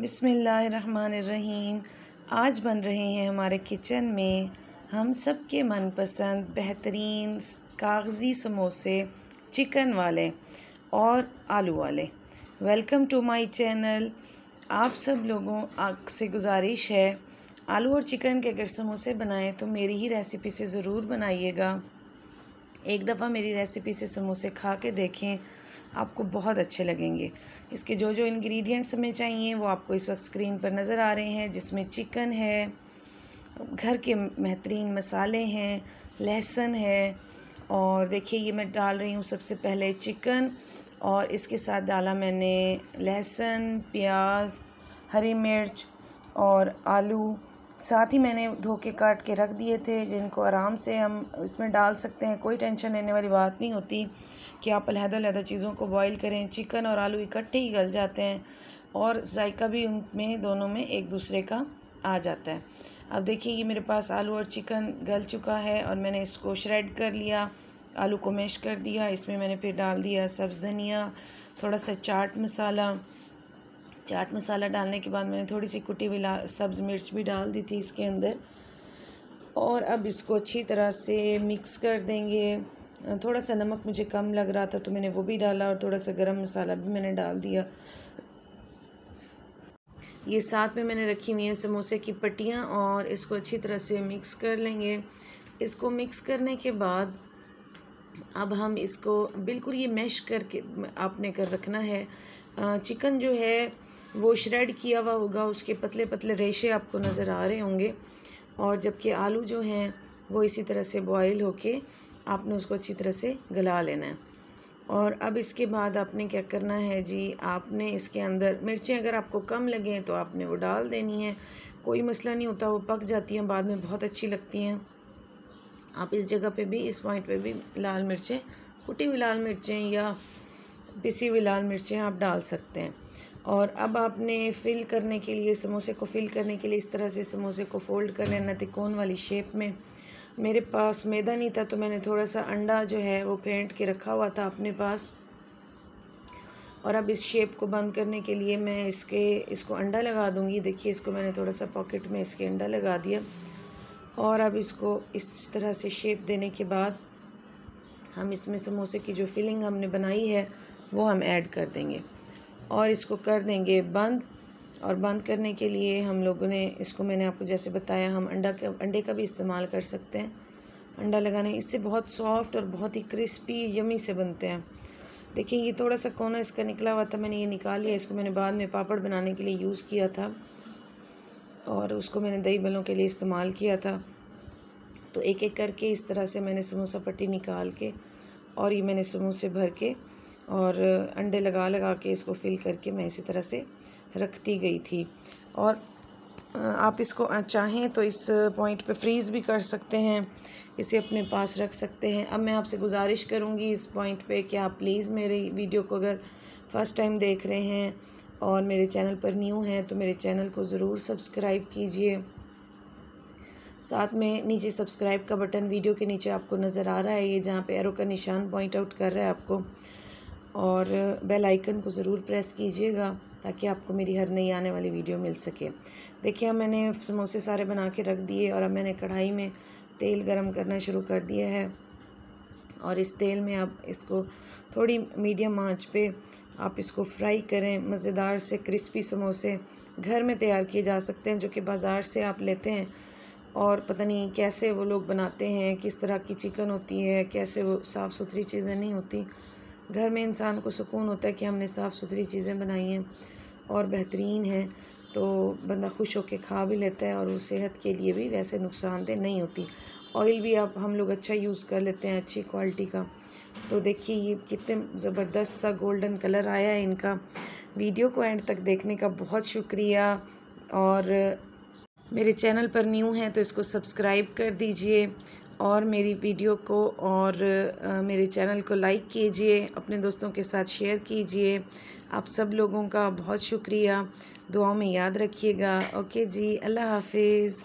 बिसमीम आज बन रहे हैं हमारे किचन में हम सब के मनपसंद बेहतरीन कागज़ी समोसे, चिकन वाले और आलू वाले। वेलकम टू माय चैनल आप सब लोगों से गुजारिश है, आलू और चिकन के अगर समोसे बनाएँ तो मेरी ही रेसिपी से ज़रूर बनाइएगा। एक दफ़ा मेरी रेसिपी से समोसे खा के देखें। आपको बहुत अच्छे लगेंगे। इसके जो जो इंग्रेडिएंट्स हमें चाहिए, वो आपको इस वक्त स्क्रीन पर नज़र आ रहे हैं, जिसमें चिकन है, घर के बेहतरीन मसाले हैं, लहसुन है, और देखिए ये मैं डाल रही हूँ सबसे पहले चिकन और इसके साथ डाला मैंने लहसुन, प्याज, हरी मिर्च, और आलू साथ ही मैंने धो के काट के रख दिए थे, जिनको आराम से हम इसमें डाल सकते हैं। कोई टेंशन लेने वाली बात नहीं होती कि आप अलहदा अलहदा चीज़ों को बॉईल करें। चिकन और आलू इकट्ठे ही गल जाते हैं और जायका भी उनमें, दोनों में एक दूसरे का आ जाता है। अब देखिए, ये मेरे पास आलू और चिकन गल चुका है और मैंने इसको श्रेड कर लिया, आलू को मैश कर दिया। इसमें मैंने फिर डाल दिया सब्ज़ धनिया, थोड़ा सा चाट मसाला चाट मसाला डालने के बाद मैंने थोड़ी सी कुटी हुई सब्ज़ मिर्च भी डाल दी थी इसके अंदर। और अब इसको अच्छी तरह से मिक्स कर देंगे। थोड़ा सा नमक मुझे कम लग रहा था तो मैंने वो भी डाला और थोड़ा सा गरम मसाला भी मैंने डाल दिया। ये साथ में मैंने रखी हुई है समोसे की पट्टियाँ और इसको अच्छी तरह से मिक्स कर लेंगे। इसको मिक्स करने के बाद अब हम इसको बिल्कुल ये मैश करके आपने कर रखना है। चिकन जो है, वो श्रेड किया हुआ होगा, उसके पतले पतले रेशे आपको नज़र आ रहे होंगे। और जबकि आलू जो हैं, वो इसी तरह से बॉयल होके आपने उसको अच्छी तरह से गला लेना है। और अब इसके बाद आपने क्या करना है जी, आपने इसके अंदर मिर्चें अगर आपको कम लगें तो आपने वो डाल देनी है। कोई मसला नहीं होता, वो पक जाती हैं, बाद में बहुत अच्छी लगती हैं। आप इस जगह पे भी, इस पॉइंट पे भी लाल मिर्चें, कुटी हुई लाल मिर्चें या पिसी हुई लाल मिर्चें आप डाल सकते हैं। और अब आपने फिल करने के लिए समोसे को फिल करने के लिए इस तरह से समोसे को फोल्ड कर लेना तिकोन वाली शेप में। मेरे पास मैदा नहीं था तो मैंने थोड़ा सा अंडा जो है वो फेंट के रखा हुआ था अपने पास। और अब इस शेप को बंद करने के लिए मैं इसके, इसको अंडा लगा दूँगी। देखिए, इसको मैंने थोड़ा सा पॉकेट में इसके अंडा लगा दिया। और अब इसको इस तरह से शेप देने के बाद हम इसमें समोसे की जो फिलिंग हमने बनाई है वो हम ऐड कर देंगे। और इसको कर देंगे बंद। और बंद करने के लिए हम लोगों ने इसको मैंने आपको जैसे बताया, हम अंडा का, अंडे का भी इस्तेमाल कर सकते हैं। अंडा लगाने, इससे बहुत सॉफ्ट और बहुत ही क्रिस्पी, यमी से बनते हैं। देखिए, ये थोड़ा सा कोना इसका निकला हुआ था, मैंने ये निकाल लिया। इसको मैंने बाद में पापड़ बनाने के लिए यूज़ किया था। और उसको मैंने दही बलों के लिए इस्तेमाल किया था। तो एक एक करके इस तरह से मैंने समोसा पट्टी निकाल के और ये मैंने समोसे भर के और अंडे लगा लगा के इसको फिल करके मैं इसी तरह से रखती गई थी। और आप इसको चाहें तो इस पॉइंट पे फ्रीज़ भी कर सकते हैं, इसे अपने पास रख सकते हैं। अब मैं आपसे गुजारिश करूँगी इस पॉइंट पे कि आप प्लीज़ मेरी वीडियो को अगर फ़र्स्ट टाइम देख रहे हैं और मेरे चैनल पर न्यू हैं तो मेरे चैनल को ज़रूर सब्सक्राइब कीजिए। साथ में नीचे सब्सक्राइब का बटन वीडियो के नीचे आपको नज़र आ रहा है, ये जहाँ पे एरो का निशान पॉइंट आउट कर रहा है आपको। और बेल आइकन को ज़रूर प्रेस कीजिएगा ताकि आपको मेरी हर नई आने वाली वीडियो मिल सके। देखिए, अब मैंने समोसे सारे बना के रख दिए और अब मैंने कढ़ाई में तेल गरम करना शुरू कर दिया है। और इस तेल में आप इसको थोड़ी मीडियम आँच पे आप इसको फ्राई करें। मज़ेदार से क्रिस्पी समोसे घर में तैयार किए जा सकते हैं, जो कि बाज़ार से आप लेते हैं। और पता नहीं कैसे वो लोग बनाते हैं, किस तरह की चिकन होती है, कैसे वो साफ़ सुथरी चीज़ें नहीं होती। घर में इंसान को सुकून होता है कि हमने साफ़ सुथरी चीज़ें बनाई हैं और बेहतरीन है तो बंदा खुश होकर खा भी लेता है और वो सेहत के लिए भी वैसे नुकसानदेह नहीं होती। ऑयल भी आप, हम लोग अच्छा यूज़ कर लेते हैं, अच्छी क्वालिटी का। तो देखिए ये कितने ज़बरदस्त सा गोल्डन कलर आया है इनका। वीडियो को एंड तक देखने का बहुत शुक्रिया और मेरे चैनल पर न्यू हैं तो इसको सब्सक्राइब कर दीजिए और मेरी वीडियो को और मेरे चैनल को लाइक कीजिए, अपने दोस्तों के साथ शेयर कीजिए। आप सब लोगों का बहुत शुक्रिया। दुआओं में याद रखिएगा। ओके जी, अल्लाह हाफिज़।